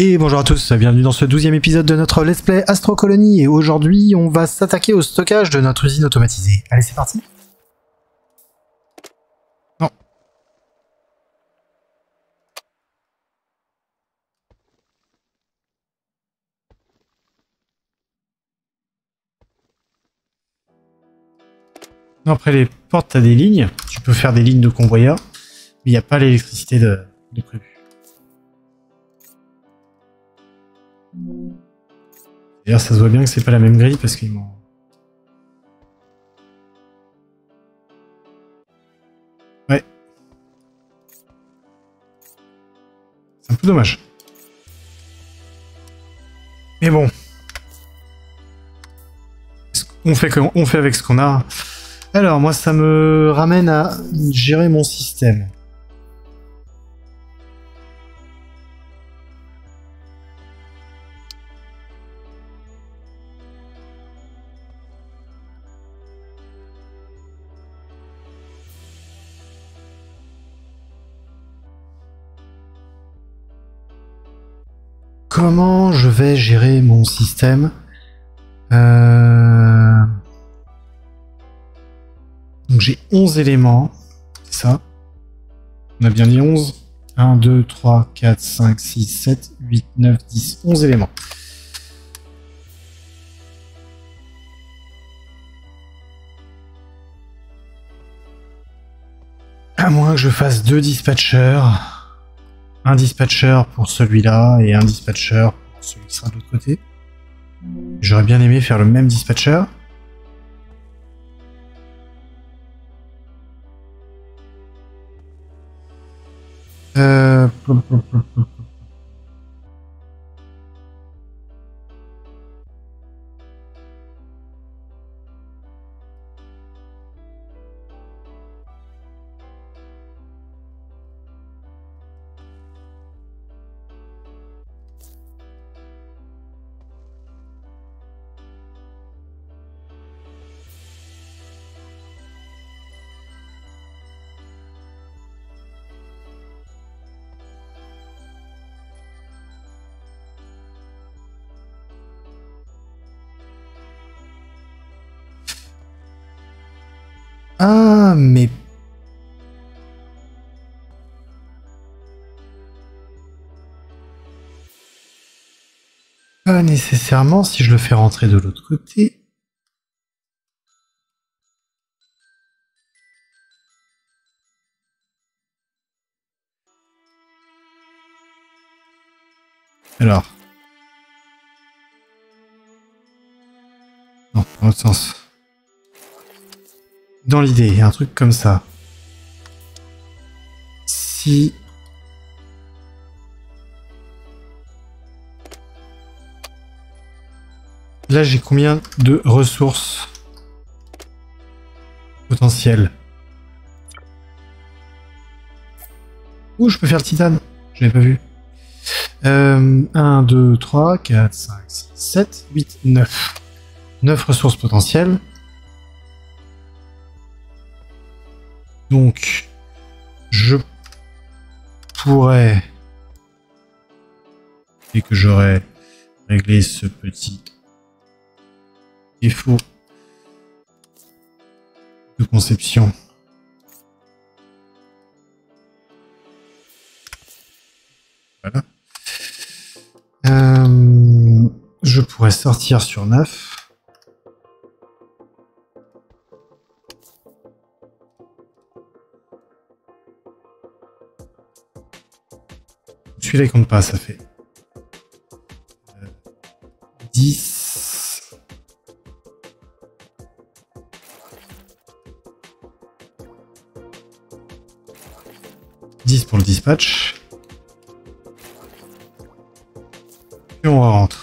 Et bonjour à tous, bienvenue dans ce douzième épisode de notre Let's Play Astro Colony. Et aujourd'hui, on va s'attaquer au stockage de notre usine automatisée. Allez, c'est parti Non. Après les portes, t'as des lignes. Tu peux faire des lignes de convoyeur. Mais il n'y a pas l'électricité de prévu. D'ailleurs, ça se voit bien que c'est pas la même grille parce qu'ils m'ont. Ouais. C'est un peu dommage. Mais bon. On fait, on fait avec ce qu'on a? Alors, moi, ça me ramène à gérer mon système. Je vais gérer mon système. Euh... Donc j'ai 11 éléments, ça? On a bien dit 11 1, 2, 3, 4, 5, 6, 7, 8, 9, 10, 11 éléments. À moins que je fasse deux dispatchers un dispatcher pour celui-là et un dispatcher pour celui qui sera de l'autre côté. J'aurais bien aimé faire le même dispatcher. Euh... Mais... Pas nécessairement si je le fais rentrer de l'autre côté. Alors. Non, dans l'autre sens dans l'idée, un truc comme ça. Si... Là, j'ai combien de ressources potentielles? Ouh, je peux faire le titane. Je l'ai pas vu. Euh, 1, 2, 3, 4, 5, 6, 7, 8, 9. 9 ressources potentielles. Donc, je pourrais, et que j'aurais réglé ce petit défaut de conception. Voilà. Euh, je pourrais sortir sur 9. Celui-là, il pas, ça fait 10. Euh, 10 pour le dispatch. Et on rentre.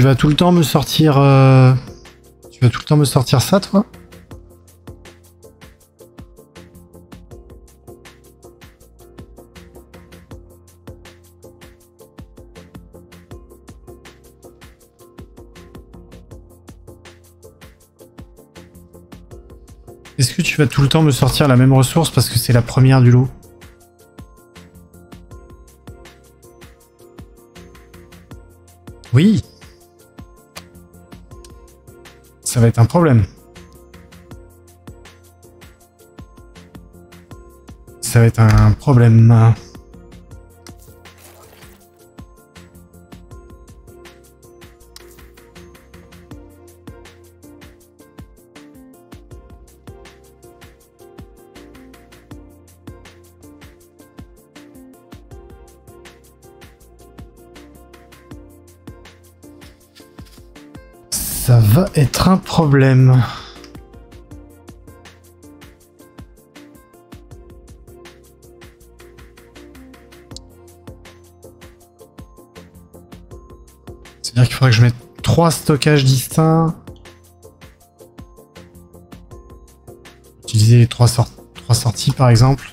Tu vas tout le temps me sortir. Euh, tu vas tout le temps me sortir ça, toi? Est-ce que tu vas tout le temps me sortir la même ressource parce que c'est la première du lot? Oui ça va être un problème. Ça va être un problème. Être un problème. C'est-à-dire qu'il faudrait que je mette trois stockages distincts. Utiliser les trois, sorties par exemple.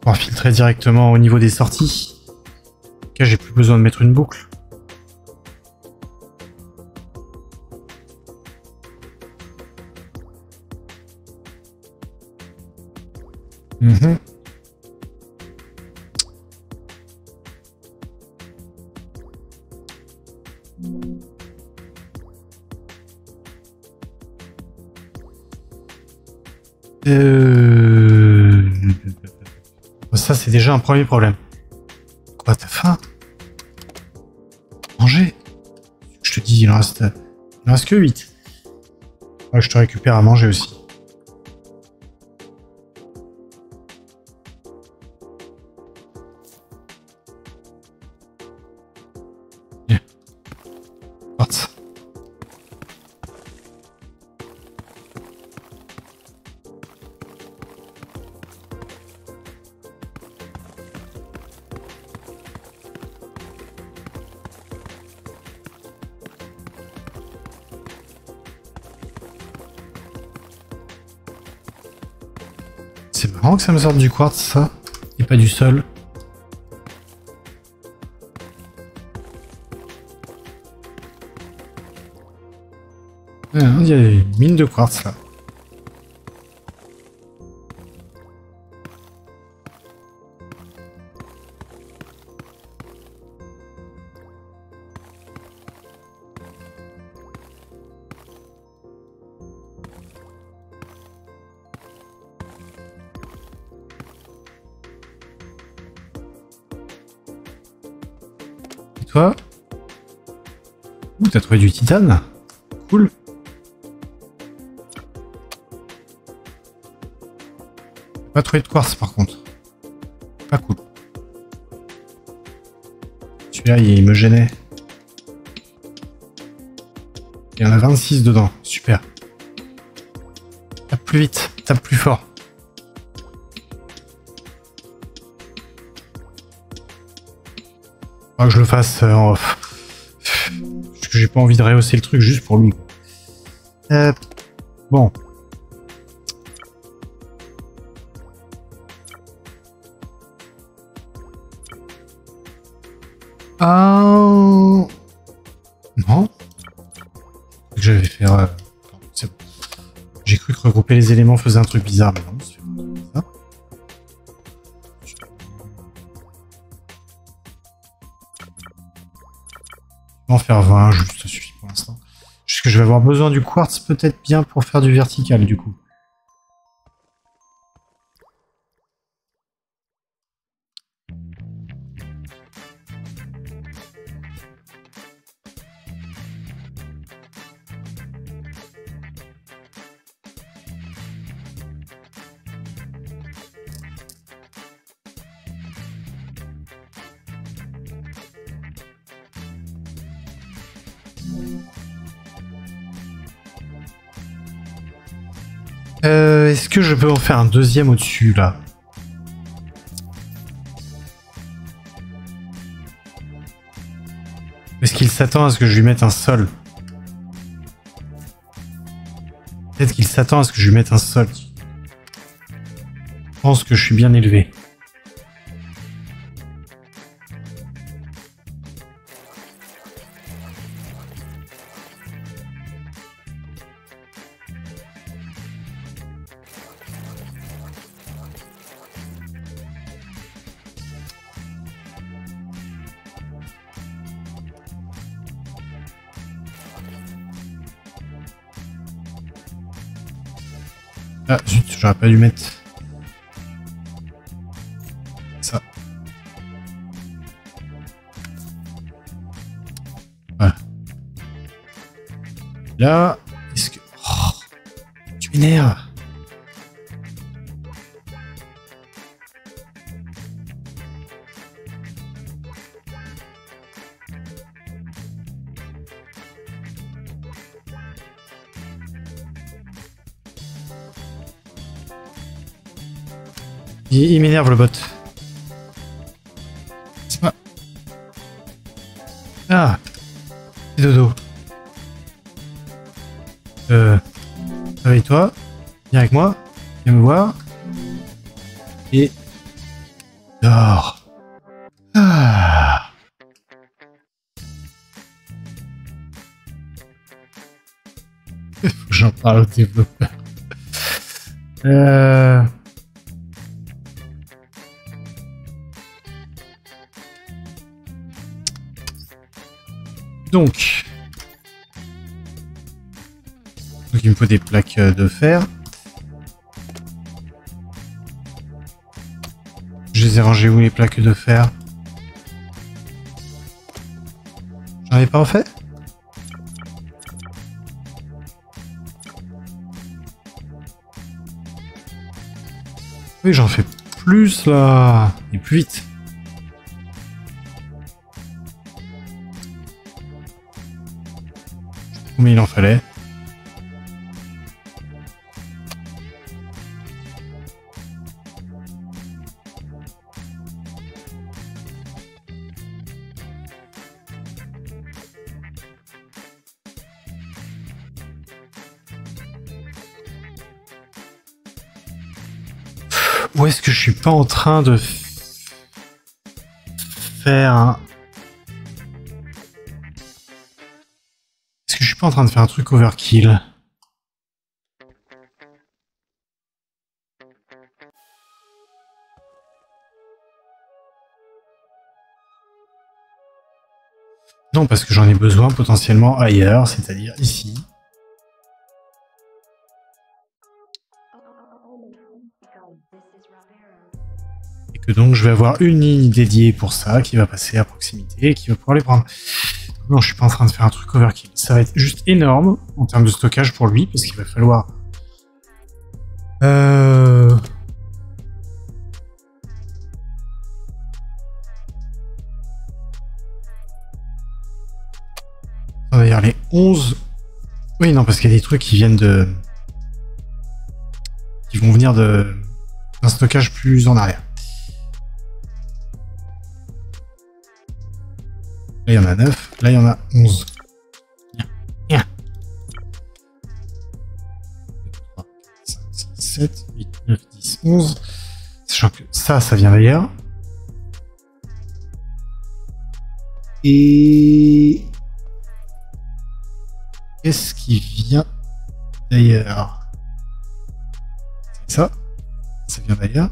Pour filtrer directement au niveau des sorties. Là, j'ai plus besoin de mettre une boucle. Un premier problème. Quoi, t'as faim Manger? Je te dis, il en reste, il en reste que 8. je te récupère à manger aussi. C'est marrant que ça me sorte du quartz, ça, et pas du sol. Ah, il y a une mine de quartz là. T'as trouvé du titane Cool. Pas trouvé de quartz par contre. Pas cool. Celui-là, il me gênait. Il y en a 26 dedans. Super. Tape plus vite. Tape plus fort. je le fasse euh, en off. J'ai pas envie de rehausser le truc juste pour lui. Euh, bon. Ah. Non. Je vais faire. Euh, j'ai cru que regrouper les éléments faisait un truc bizarre, mais non. En faire 20, juste suffit pour l'instant. Juste que je vais avoir besoin du quartz peut-être bien pour faire du vertical du coup. Que je peux en faire un deuxième au-dessus, là Est-ce qu'il s'attend à ce que je lui mette un sol Peut-être qu'il s'attend à ce que je lui mette un sol. Je pense que je suis bien élevé. Ah j'aurais pas dû mettre ça. Voilà. Là, est-ce que... Oh, tu m'énerves Il, il m'énerve le bot. C'est pas... Ah C'est dodo. Euh... Réveille-toi. Viens avec moi. Viens me voir. Et... Dors. Ah J'en parle au développeur. Euh... Donc. Il me faut des plaques euh, de fer. Je les ai rangées où les plaques de fer? J'en ai pas refait? Oui, j'en fais plus là. Et plus vite. Il en fallait. Où est-ce que je suis pas en train de faire un... en train de faire un truc overkill Non, parce que j'en ai besoin potentiellement ailleurs, c'est-à-dire ici. Et que donc je vais avoir une ligne dédiée pour ça qui va passer à proximité et qui va pouvoir les prendre. Non, je suis pas en train de faire un truc overkill. Ça va être juste énorme en termes de stockage pour lui parce qu'il va falloir. Euh... D'ailleurs, les 11. Oui, non, parce qu'il y a des trucs qui viennent de. qui vont venir de d'un stockage plus en arrière. Là, il y en a 9. Là, il y en a 11. Bien. Bien. 3, 5, 6, 7, 8, 9, 10, 11. Sachant que ça, ça vient d'ailleurs. Et... Qu'est-ce qui vient d'ailleurs C'est ça. Ça vient d'ailleurs.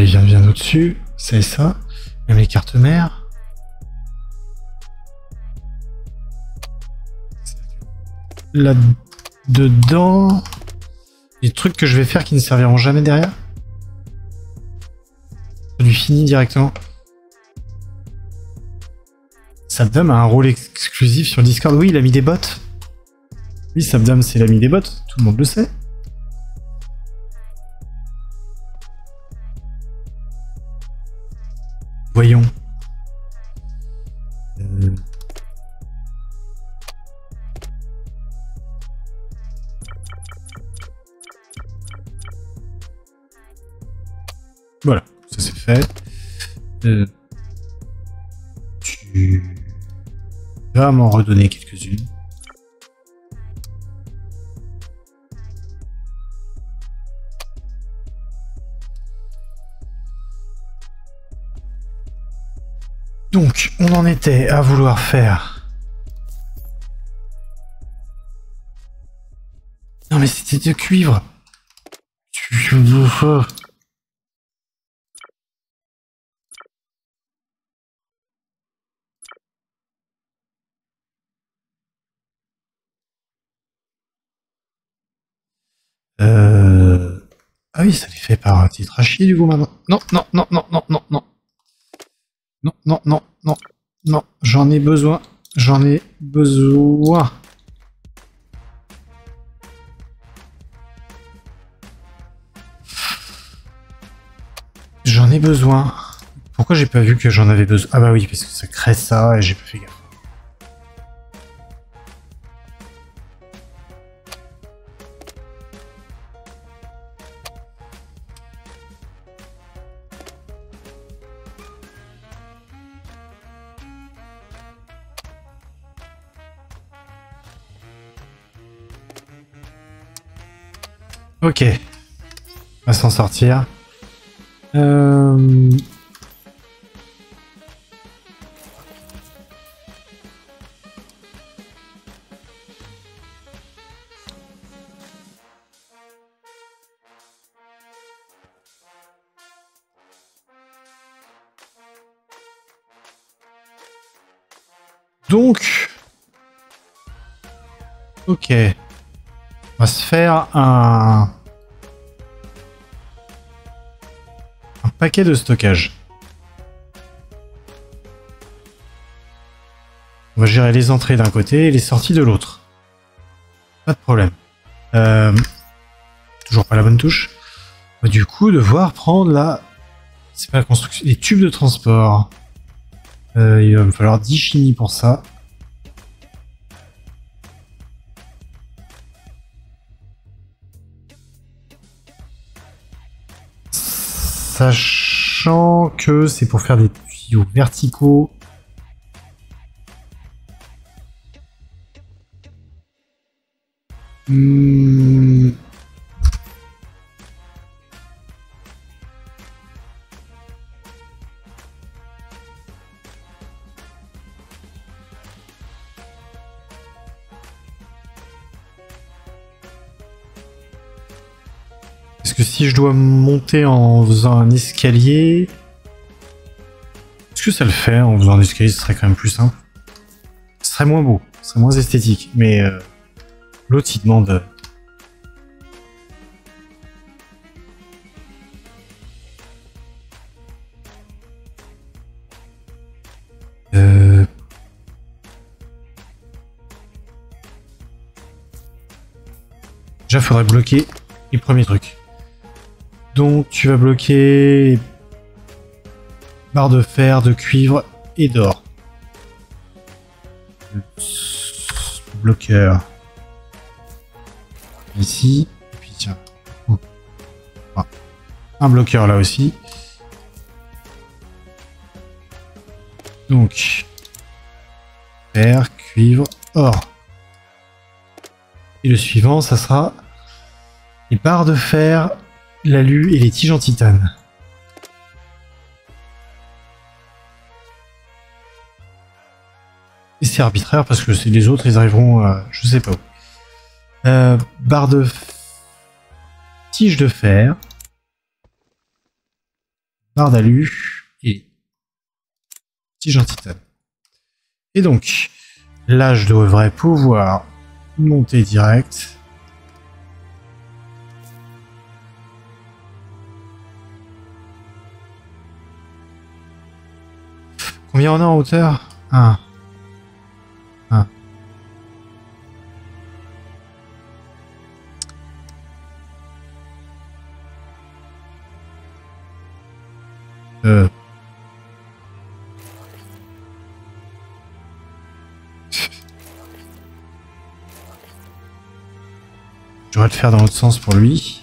Il vient bien au-dessus. C'est ça. Même les cartes mères. Là-dedans. Les trucs que je vais faire qui ne serviront jamais derrière. Je lui finis directement. Sabdam a un rôle exclusif sur Discord. Oui, il a mis des bots. Oui, Sabdam, c'est l'ami des bots. Tout le monde le sait. Voyons. Euh, Voilà, ça c'est fait. Euh, Tu vas m'en redonner quelques-unes. Donc, on en était à vouloir faire. Non mais c'était de cuivre. Euh... Ah oui, ça les fait par un titre chier du coup maintenant. Non, non, non, non, non, non, non. Non, non, non, non, non, j'en ai besoin. J'en ai besoin. J'en ai besoin. Pourquoi j'ai pas vu que j'en avais besoin? Ah bah oui, parce que ça crée ça et j'ai pas fait gaffe. Ok. On va s'en sortir. Euh... Donc, ok, va se faire un paquet de stockage. On va gérer les entrées d'un côté et les sorties de l'autre. Pas de problème. Euh, toujours pas la bonne touche. On va du coup devoir prendre la... C'est pas la construction... Les tubes de transport. Euh, il va me falloir 10 chimies pour ça. Sachant que c'est pour faire des tuyaux verticaux. Si je dois monter en faisant un escalier... Est-ce que ça le fait en faisant un escalier Ce serait quand même plus simple? Ce serait moins beau, ce serait moins esthétique. Mais euh, l'autre, il demande... Euh... Déjà, faudrait bloquer les premiers trucs. Donc tu vas bloquer barre de fer, de cuivre et d'or. Bloqueur. Ici. Et puis tiens. Un bloqueur là aussi. Donc. Fer, cuivre, or. Et le suivant, ça sera les barres de fer l'alu et les tiges en titane. Et c'est arbitraire parce que les autres, ils arriveront, à, je sais pas où. Euh, barre de tige de fer, barre d'alu et tige en titane. Et donc, là, je devrais pouvoir monter direct. Combien on a en hauteur 1. 1. Euh. Je vais le faire dans l'autre sens pour lui.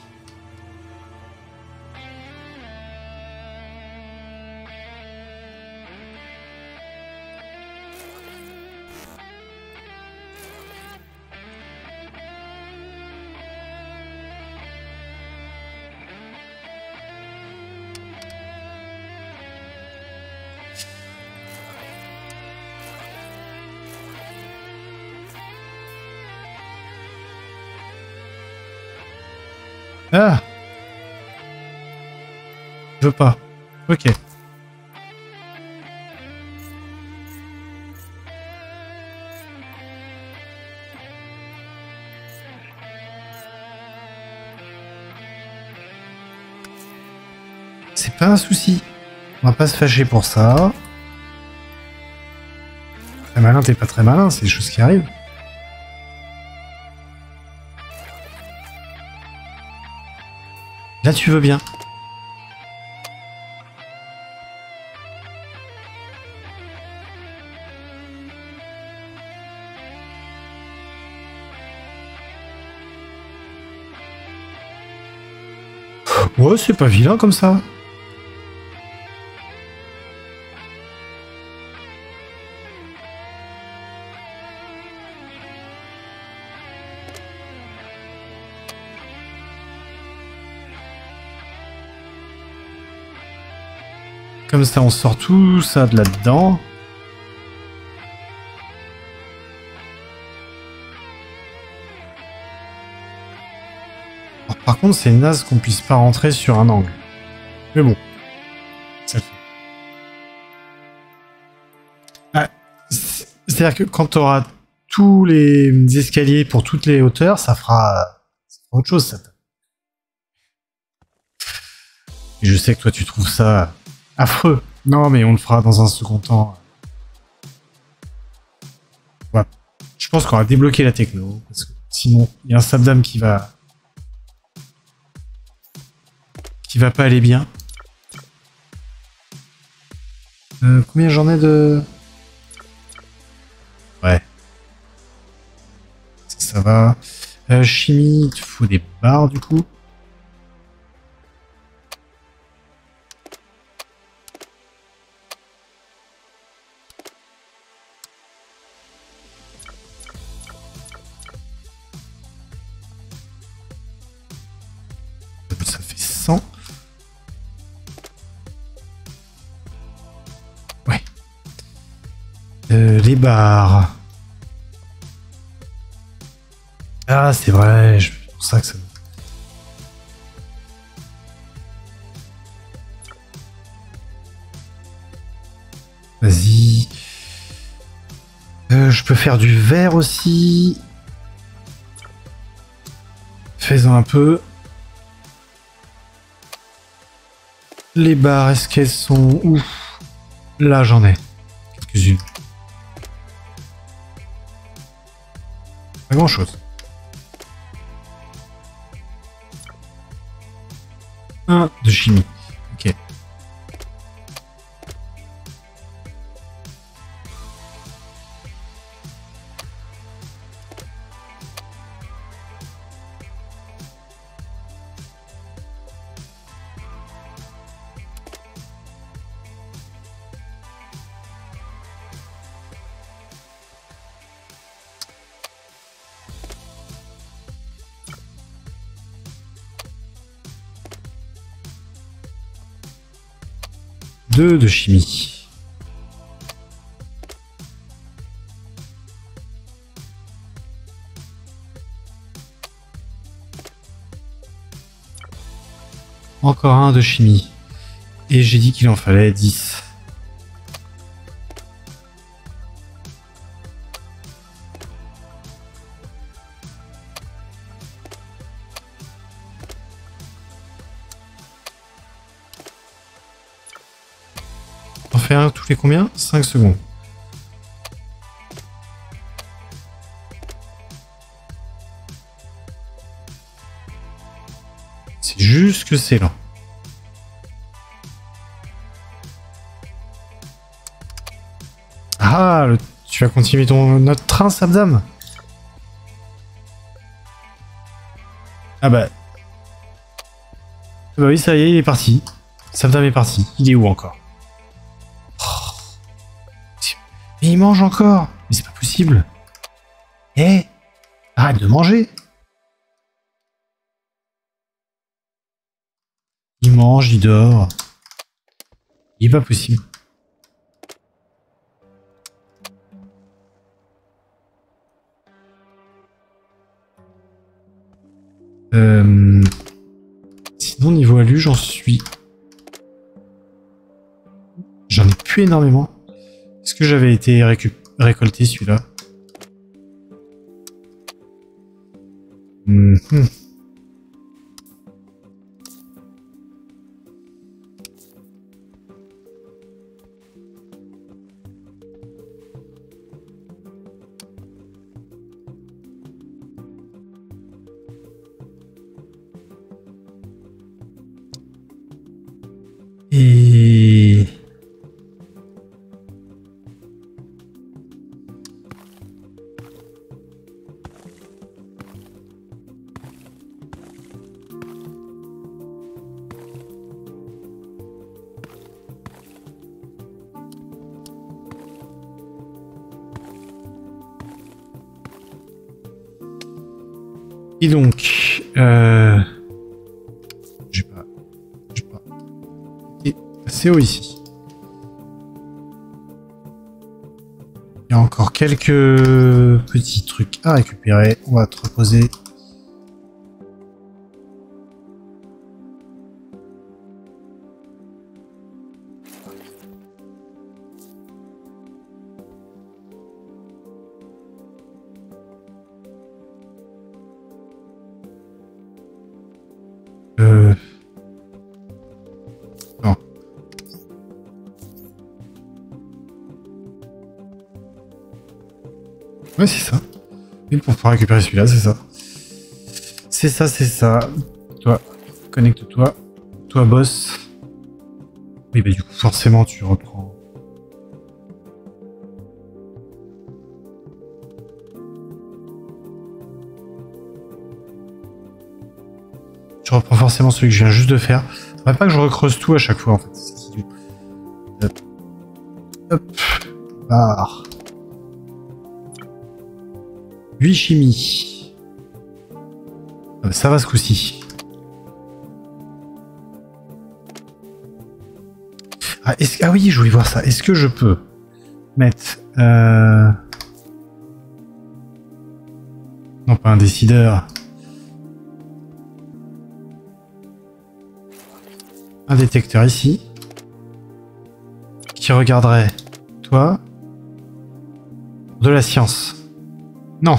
Ah Je veux pas. Ok. C'est pas un souci. On va pas se fâcher pour ça. Très malin, t'es pas très malin, c'est des choses qui arrivent. Là, tu veux bien. Ouais, c'est pas vilain comme ça. Ça, on sort tout ça de là-dedans. Par contre, c'est naze qu'on puisse pas rentrer sur un angle. Mais bon. Ça fait. Ah, C'est-à-dire que quand tu auras tous les escaliers pour toutes les hauteurs, ça fera, autre chose. Ça. Je sais que toi, tu trouves ça affreux. Non, mais on le fera dans un second temps. Je pense qu'on va débloquer la techno. Parce que sinon, il y a un Sabdam qui va. qui va pas aller bien. Euh, combien j'en ai de? Ouais. Ça, va. Euh, chimie, il faut des barres du coup. Les barres. Ah, c'est vrai, je- ça que ça... Vas-y. Euh, je peux faire du verre aussi. Fais-en un peu. Les barres, est-ce qu'elles sont où? Là, j'en ai. Quelques-unes. Pas grand-chose. Un de chimie. de chimie. Encore un de chimie. Et j'ai dit qu'il en fallait dix. Combien? 5 secondes. C'est juste que c'est lent. Ah, tu vas continuer ton notre train, Sabdam Ah bah. Bah oui, ça y est, il est parti. Sabdam est parti. Il est où encore? Mais il mange encore Mais c'est pas possible Eh Arrête de manger Il mange, il dort. Il est pas possible. Euh... Sinon, niveau alu, j'en suis... J'en ai plus énormément. Est-ce que j'avais été récolté celui-là? Hmm. Ici. Il y a encore quelques petits trucs à récupérer. On va te reposer Ouais, c'est ça. Oui, pour pouvoir récupérer celui-là, c'est ça. C'est ça, c'est ça. Toi, connecte-toi. Toi, boss. Oui, bah du coup, forcément, tu reprends... Tu reprends forcément celui que je viens juste de faire. Pas que je recreuse tout à chaque fois, en fait. Hop. Hop. Barre. 8 chimie. Ah, ça va ce coup-ci. Ah, ah, oui, je voulais voir ça. Est-ce que je peux mettre... Euh... Non, pas un décideur. Un détecteur ici. Qui regarderait toi de la science. Non.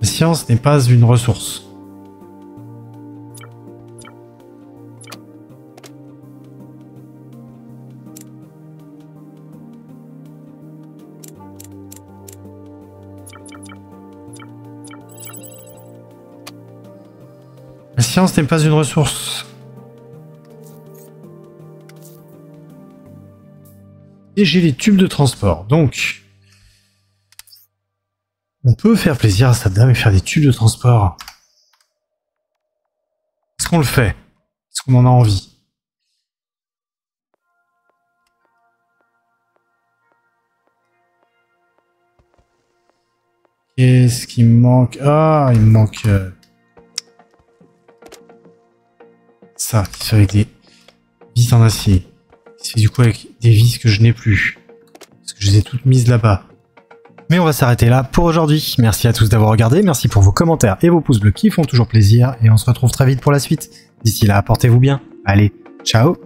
La science n'est pas une ressource. La science n'est pas une ressource. Et j'ai les tubes de transport. Donc, on peut faire plaisir à sa dame et faire des tubes de transport. Est-ce qu'on le fait? Est-ce qu'on en a envie? Qu'est-ce qui me manque? Ah, il me manque... Euh, ça, fait avec des vis en acier. C'est du coup avec des vis que je n'ai plus. Parce que je les ai toutes mises là-bas. Mais on va s'arrêter là pour aujourd'hui. Merci à tous d'avoir regardé, merci pour vos commentaires et vos pouces bleus qui font toujours plaisir, et on se retrouve très vite pour la suite. D'ici là, portez-vous bien. Allez, ciao